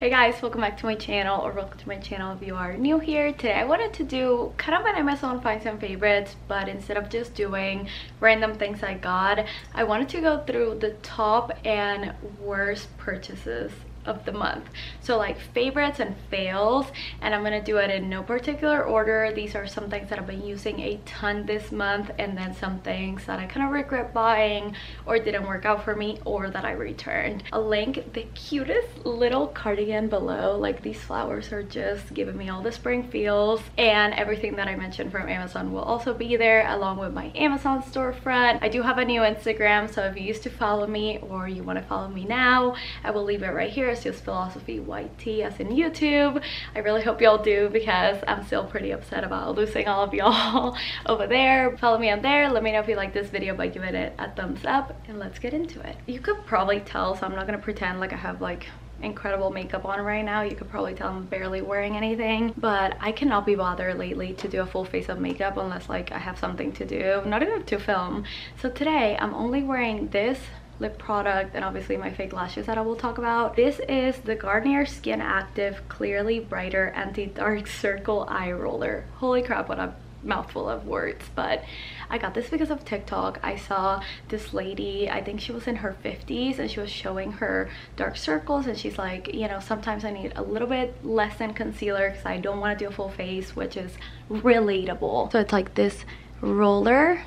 Hey guys, welcome back to my channel or welcome to my channel if you are new here. Today I wanted to do kind of an Amazon find some favorites but instead of just doing random things I got, I wanted to go through the top and worst purchases of the month. So like favorites and fails and i'm gonna do it in no particular order. These are some things that i've been using a ton this month and then some things that i kind of regret buying or didn't work out for me or that i returned. I'll link the cutest little cardigan below like these flowers are just giving me all the spring feels and everything that i mentioned from amazon will also be there along with my amazon storefront. I do have a new instagram so if you used to follow me or you want to follow me now i will leave it right here just filosophy yt as in youtube. I really hope y'all do because i'm still pretty upset about losing all of y'all over there. Follow me on there. Let me know if you like this video by giving it a thumbs up and let's get into it. You could probably tell so i'm not gonna pretend like i have like incredible makeup on right now. You could probably tell i'm barely wearing anything but i cannot be bothered lately to do a full face of makeup unless like i have something to do not even to film. So today i'm only wearing this lip product and obviously my fake lashes that I will talk about. This is the Garnier Skin Active Clearly Brighter Anti-Dark Circle Eye Roller. Holy crap, what a mouthful of words but i got this because of tiktok i saw this lady i think she was in her 50s and she was showing her dark circles and she's like you know sometimes i need a little bit less than concealer because i don't want to do a full face which is relatable so it's like this roller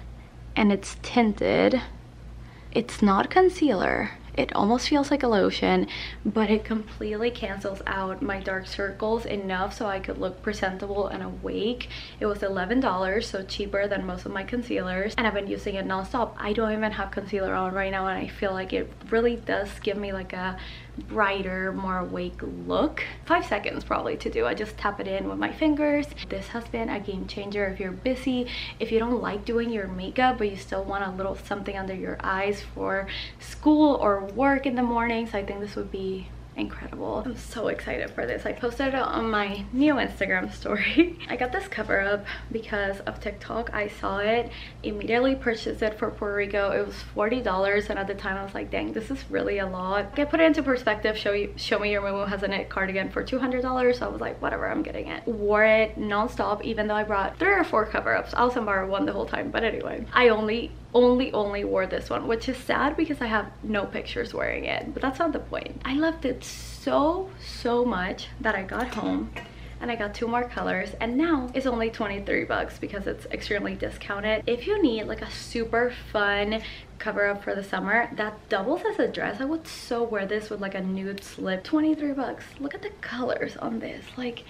and it's tinted it's not concealer. It almost feels like a lotion, but it completely cancels out my dark circles enough so I could look presentable and awake. It was $11, so cheaper than most of my concealers, and I've been using it non-stop. I don't even have concealer on right now, and I feel like it really does give me like a brighter, more awake look. Five seconds probably to do. I just tap it in with my fingers. This has been a game changer if you're busy, if you don't like doing your makeup, but you still want a little something under your eyes for school or work in the mornings. I think this would be incredible. I'm so excited for this. I posted it on my new Instagram story. I got this cover up because of TikTok. I saw it, immediately purchased it for Puerto Rico. It was $40 and at the time I was like, dang, this is really a lot. I put it into perspective, show you, show me your Mumu has a knit cardigan for $200. So I was like, whatever, I'm getting it. Wore it non-stop even though I brought three or four cover-ups. I also borrowed one the whole time, but anyway. I only only only wore this one which is sad because i have no pictures wearing it but that's not the point i loved it so so much that i got home and I got two more colors and now it's only 23 bucks because it's extremely discounted. If you need like a super fun cover up for the summer that doubles as a dress, I would so wear this with like a nude slip. 23 bucks. Look at the colors on this. Like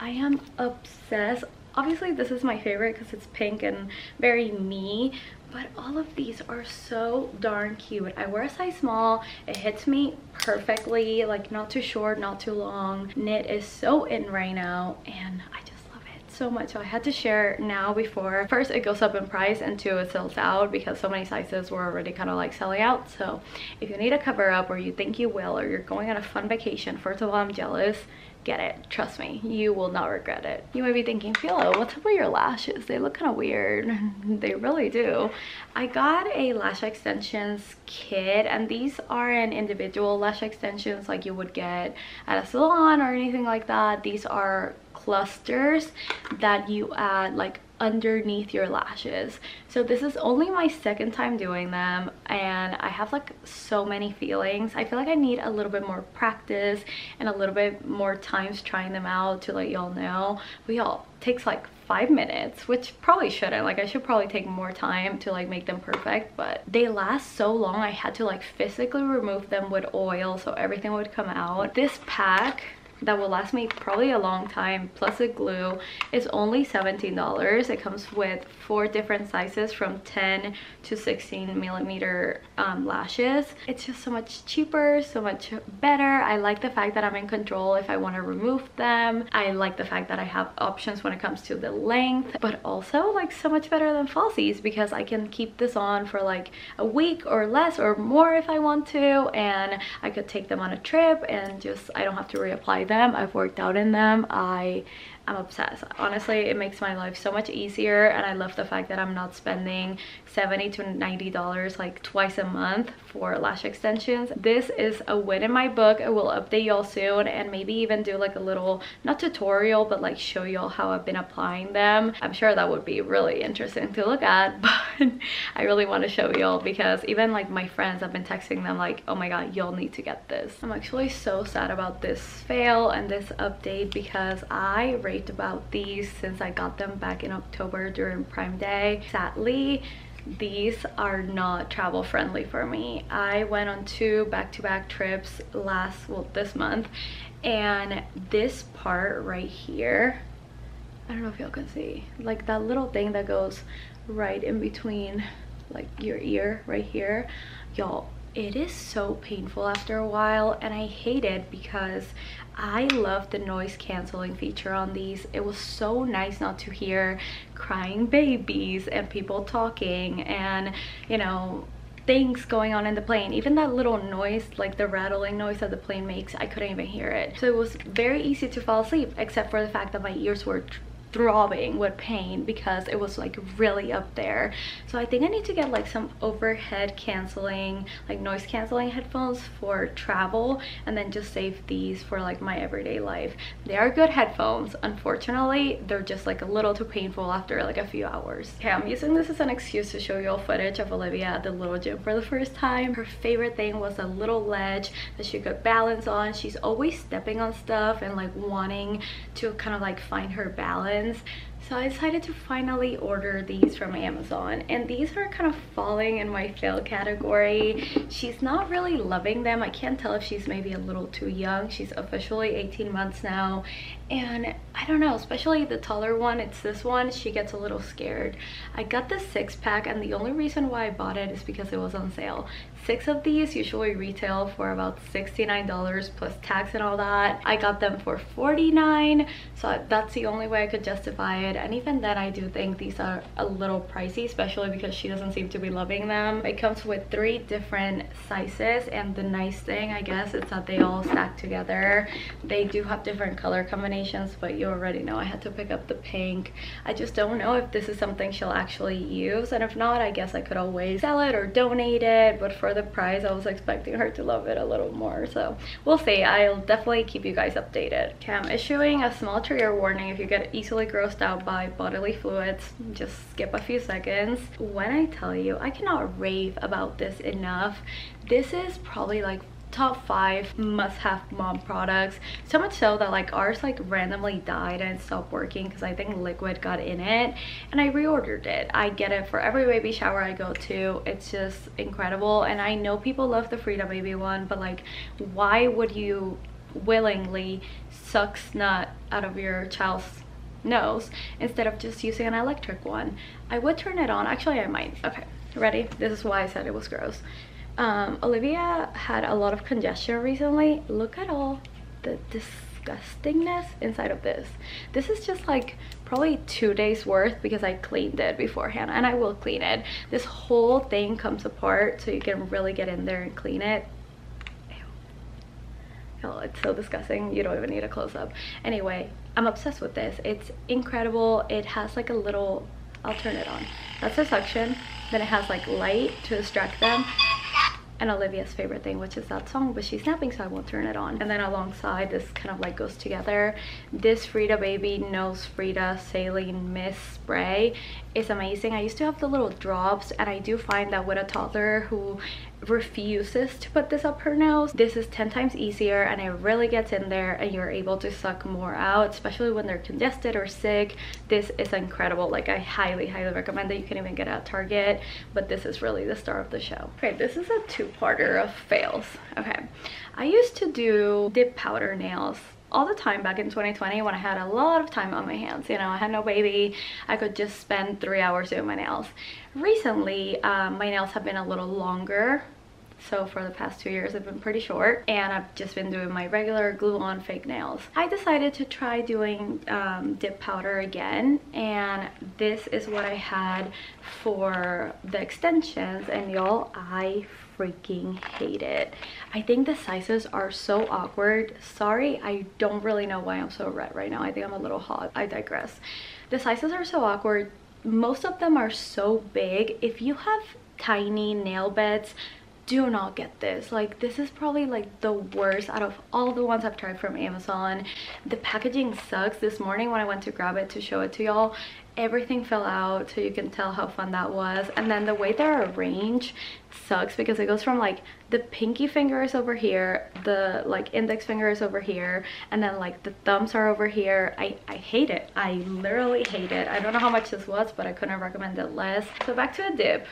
I am obsessed obviously this is my favorite because it's pink and very me but all of these are so darn cute. I wear a size small. It hits me perfectly like not too short not too long. Knit is so in right now and i just love it so much. So i had to share now before. First it goes up in price and two it sells out because so many sizes were already kind of like selling out. So if you need a cover up or you think you will or you're going on a fun vacation first of all i'm jealous get it. Trust me you will not regret it. You might be thinking Filo what's up with your lashes? They look kind of weird. They really do. I got a lash extensions kit and these aren't individual lash extensions like you would get at a salon or anything like that. These are clusters that you add like underneath your lashes. So this is only my second time doing them and i have like so many feelings. I feel like i need a little bit more practice and a little bit more times trying them out to let y'all know. But y'all takes like five minutes which probably shouldn't. Like i should probably take more time to like make them perfect but they last so long i had to like physically remove them with oil so everything would come out. This pack that will last me probably a long time plus the glue is only $17 it comes with four different sizes from 10 to 16 millimeter um, lashes. It's just so much cheaper so much better. I like the fact that I'm in control if I want to remove them. I like the fact that I have options when it comes to the length but also like so much better than falsies because I can keep this on for like a week or less or more if I want to and I could take them on a trip and just I don't have to reapply them i've worked out in them i I'm obsessed. Honestly, it makes my life so much easier and I love the fact that I'm not spending 70 to 90 dollars like twice a month for lash extensions. This is a win in my book. I will update y'all soon and maybe even do like a little, not tutorial, but like show y'all how I've been applying them. I'm sure that would be really interesting to look at, but I really want to show y'all because even like my friends, I've been texting them like, oh my god, y'all need to get this. I'm actually so sad about this fail and this update because I about these since I got them back in October during Prime Day. Sadly, these are not travel friendly for me. I went on two back-to-back -back trips last, well, this month, and this part right here, I don't know if y'all can see, like that little thing that goes right in between like your ear right here, y'all, it is so painful after a while and I hate it because I love the noise canceling feature on these. It was so nice not to hear crying babies and people talking and you know things going on in the plane even that little noise like the rattling noise that the plane makes i couldn't even hear it so it was very easy to fall asleep except for the fact that my ears were throbbing with pain because it was like really up there. So i think i need to get like some overhead canceling like noise canceling headphones for travel and then just save these for like my everyday life. They are good headphones. Unfortunately they're just like a little too painful after like a few hours. Okay i'm using this as an excuse to show you all footage of olivia at the little gym for the first time. Her favorite thing was a little ledge that she could balance on. She's always stepping on stuff and like wanting to kind of like find her balance friends so I decided to finally order these from Amazon and these are kind of falling in my fail category. She's not really loving them. I can't tell if she's maybe a little too young. She's officially 18 months now and I don't know, especially the taller one, it's this one, she gets a little scared. I got the six pack and the only reason why I bought it is because it was on sale. Six of these usually retail for about $69 plus tax and all that. I got them for 49 so that's the only way I could justify it. And even then I do think these are a little pricey, especially because she doesn't seem to be loving them. It comes with three different sizes and the nice thing I guess is that they all stack together. They do have different color combinations but you already know I had to pick up the pink I just don't know if this is something she'll actually use and if not I guess I could always sell it or donate it but for the price I was expecting her to love it a little more so we'll see I'll definitely keep you guys updated okay I'm issuing a small trigger warning if you get easily grossed out by bodily fluids. Just skip a few seconds. When I tell you I cannot rave about this enough. This is probably like top five must-have mom products. So much so that like ours like randomly died and stopped working because i think liquid got in it and i reordered it. I get it for every baby shower i go to. It's just incredible and i know people love the frida baby one but like why would you willingly suck snot out of your child's nose instead of just using an electric one i would turn it on actually i might okay ready this is why i said it was gross um, Olivia had a lot of congestion recently. Look at all the disgustingness inside of this. This is just like probably two days worth because I cleaned it beforehand and I will clean it. This whole thing comes apart so you can really get in there and clean it. Oh, it's so disgusting. You don't even need a close-up. Anyway, I'm obsessed with this. It's incredible. It has like a little... I'll turn it on. That's the suction. Then it has like light to distract them and Olivia's favorite thing, which is that song, but she's napping, so I won't turn it on. And then alongside, this kind of like goes together. This Frida Baby Nose Frida Saline Mist Spray is amazing. I used to have the little drops, and I do find that with a toddler who refuses to put this up her nose. This is 10 times easier and it really gets in there and you're able to suck more out especially when they're congested or sick. This is incredible. Like i highly highly recommend that you can even get at target but this is really the star of the show. Okay this is a two-parter of fails. Okay. I used to do dip powder nails all the time back in 2020 when I had a lot of time on my hands. You know, I had no baby. I could just spend three hours doing my nails. Recently, um, my nails have been a little longer. So for the past two years, I've been pretty short and I've just been doing my regular glue-on fake nails. I decided to try doing um, dip powder again and this is what I had for the extensions and y'all, I freaking hate it. I think the sizes are so awkward. Sorry, I don't really know why I'm so red right now. I think I'm a little hot. I digress. The sizes are so awkward. Most of them are so big. If you have tiny nail beds, do not get this like this is probably like the worst out of all the ones i've tried from amazon the packaging sucks this morning when i went to grab it to show it to y'all everything fell out so you can tell how fun that was and then the way they're arranged sucks because it goes from like the pinky fingers over here the like index fingers over here and then like the thumbs are over here i i hate it i literally hate it i don't know how much this was but i couldn't recommend it less so back to a dip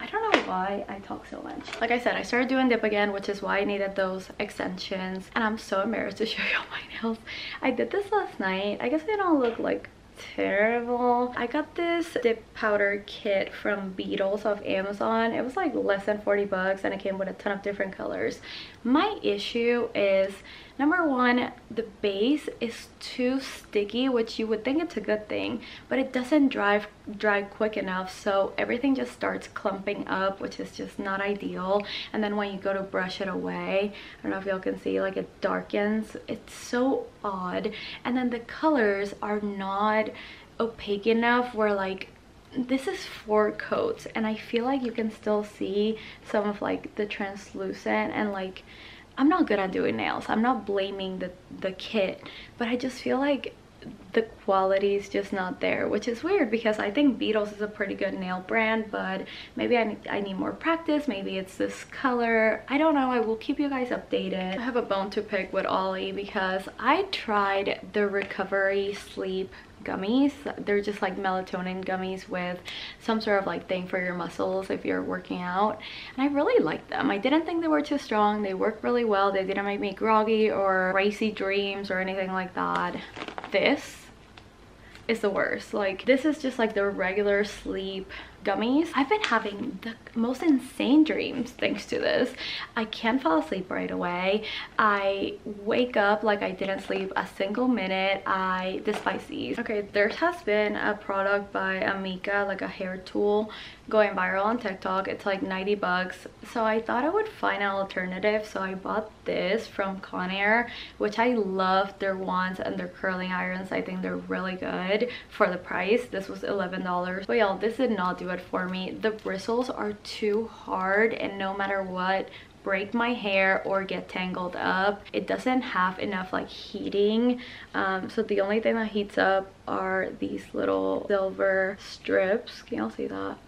I don't know why I talk so much. Like I said, I started doing dip again, which is why I needed those extensions. And I'm so embarrassed to show you all my nails. I did this last night. I guess they don't look like terrible. I got this dip powder kit from Beetles off Amazon. It was like less than 40 bucks and it came with a ton of different colors. My issue is number one, the base is too sticky, which you would think it's a good thing, but it doesn't dry, dry quick enough. So everything just starts clumping up, which is just not ideal. And then when you go to brush it away, I don't know if y'all can see, like it darkens. It's so odd. And then the colors are not opaque enough where like this is four coats and I feel like you can still see some of like the translucent and like I'm not good at doing nails. I'm not blaming the, the kit, but I just feel like the quality is just not there which is weird because I think Beetles is a pretty good nail brand but maybe I need, I need more practice. Maybe it's this color. I don't know. I will keep you guys updated. I have a bone to pick with Olly because I tried the recovery sleep gummies. They're just like melatonin gummies with some sort of like thing for your muscles if you're working out. And i really like them. I didn't think they were too strong. They work really well. They didn't make me groggy or racy dreams or anything like that. This is the worst. Like this is just like the regular sleep gummies. I've been having the most insane dreams thanks to this. I can't fall asleep right away. I wake up like I didn't sleep a single minute. I despise these. Okay, there has been a product by Amika, like a hair tool going viral on TikTok. It's like 90 bucks. So I thought I would find an alternative. So I bought this from Conair, which I love their wands and their curling irons. I think they're really good for the price. This was $11. But y'all, this did not do it for me. The bristles are too hard and no matter what, break my hair or get tangled up it doesn't have enough like heating. Um, so the only thing that heats up are these little silver strips. Can y'all see that?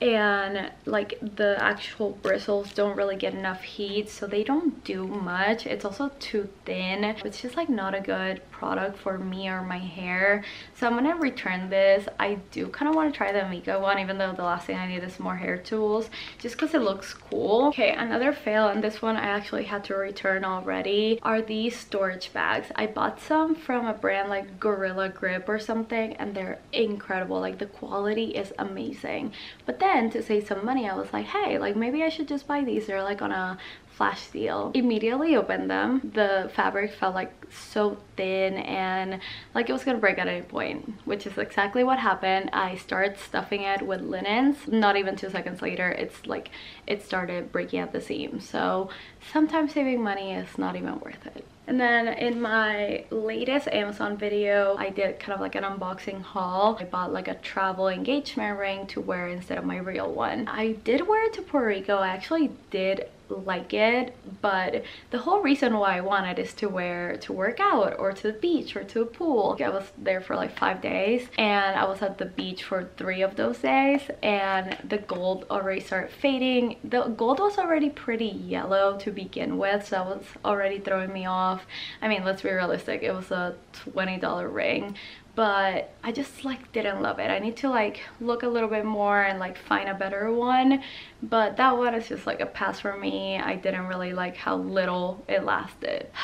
And like the actual bristles don't really get enough heat so they don't do much. It's also too thin it's just like not a good product for me or my hair. So i'm gonna return this. I do kind of want to try the amika one even though the last thing i need is more hair tools just because it looks cool. Okay another fail and this one i actually had to return already are these storage bags. I bought some from a brand like gorilla grip or something and they're incredible. Like the quality is amazing. But then to save some money i was like hey like maybe i should just buy these. They're like on a flash seal immediately opened them the fabric felt like so thin and like it was gonna break at any point which is exactly what happened i started stuffing it with linens not even two seconds later it's like it started breaking at the seam. so sometimes saving money is not even worth it and then in my latest Amazon video, I did kind of like an unboxing haul. I bought like a travel engagement ring to wear instead of my real one. I did wear it to Puerto Rico. I actually did like it but the whole reason why I wanted is to wear to work out or to the beach or to a pool. I was there for like five days and I was at the beach for three of those days and the gold already started fading. The gold was already pretty yellow to begin with so that was already throwing me off. I mean let's be realistic it was a $20 ring but I just like didn't love it. I need to like look a little bit more and like find a better one but that one is just like a pass for me. I didn't really like how little it lasted.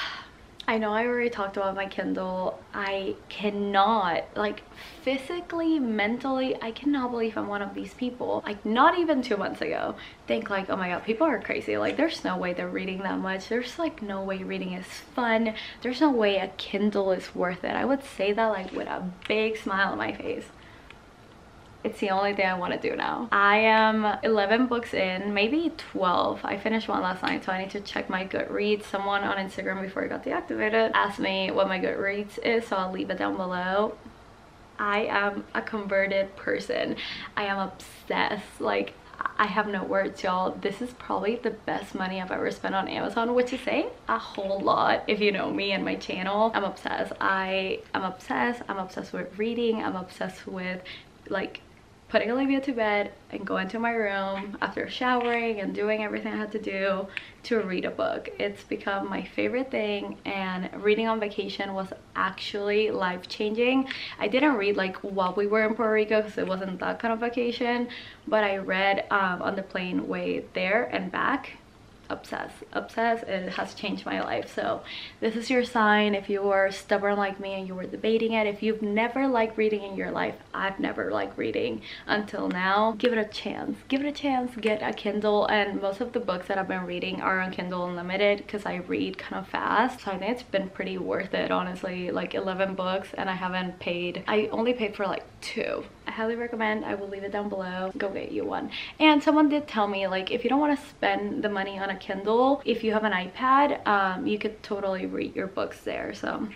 I know I already talked about my Kindle. I cannot, like physically, mentally, I cannot believe I'm one of these people. Like not even two months ago, think like, oh my god, people are crazy. Like there's no way they're reading that much. There's like no way reading is fun. There's no way a Kindle is worth it. I would say that like with a big smile on my face. It's the only thing I want to do now. I am 11 books in, maybe 12. I finished one last night, so I need to check my Goodreads. Someone on Instagram before I got deactivated asked me what my Goodreads is, so I'll leave it down below. I am a converted person. I am obsessed. Like, I have no words, y'all. This is probably the best money I've ever spent on Amazon, which is saying a whole lot if you know me and my channel. I'm obsessed. I am obsessed. I'm obsessed with reading. I'm obsessed with like putting Olivia to bed and going to my room after showering and doing everything I had to do to read a book. It's become my favorite thing and reading on vacation was actually life-changing. I didn't read like while we were in Puerto Rico because it wasn't that kind of vacation, but I read um, on the plane way there and back obsessed obsessed it has changed my life. So this is your sign. If you were stubborn like me and you were debating it if you've never liked reading in your life i've never liked reading until now. Give it a chance. Give it a chance. Get a kindle. And most of the books that i've been reading are on kindle unlimited because i read kind of fast. So i think it's been pretty worth it honestly like 11 books and i haven't paid i only paid for like two. I highly recommend. I will leave it down below. Go get you one. And someone did tell me like if you don't want to spend the money on a Kindle, if you have an iPad, um, you could totally read your books there. So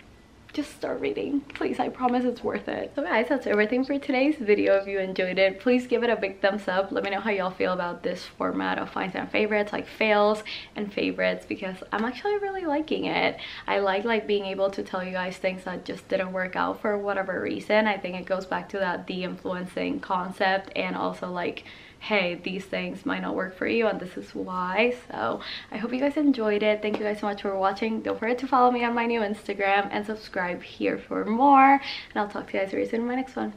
just start reading. Please i promise it's worth it. So guys that's everything for today's video. If you enjoyed it please give it a big thumbs up. Let me know how y'all feel about this format of finds and favorites like fails and favorites because i'm actually really liking it. I like like being able to tell you guys things that just didn't work out for whatever reason. I think it goes back to that de-influencing concept and also like hey these things might not work for you and this is why. So i hope you guys enjoyed it. Thank you guys so much for watching. Don't forget to follow me on my new instagram and subscribe here for more. And i'll talk to you guys very soon in my next one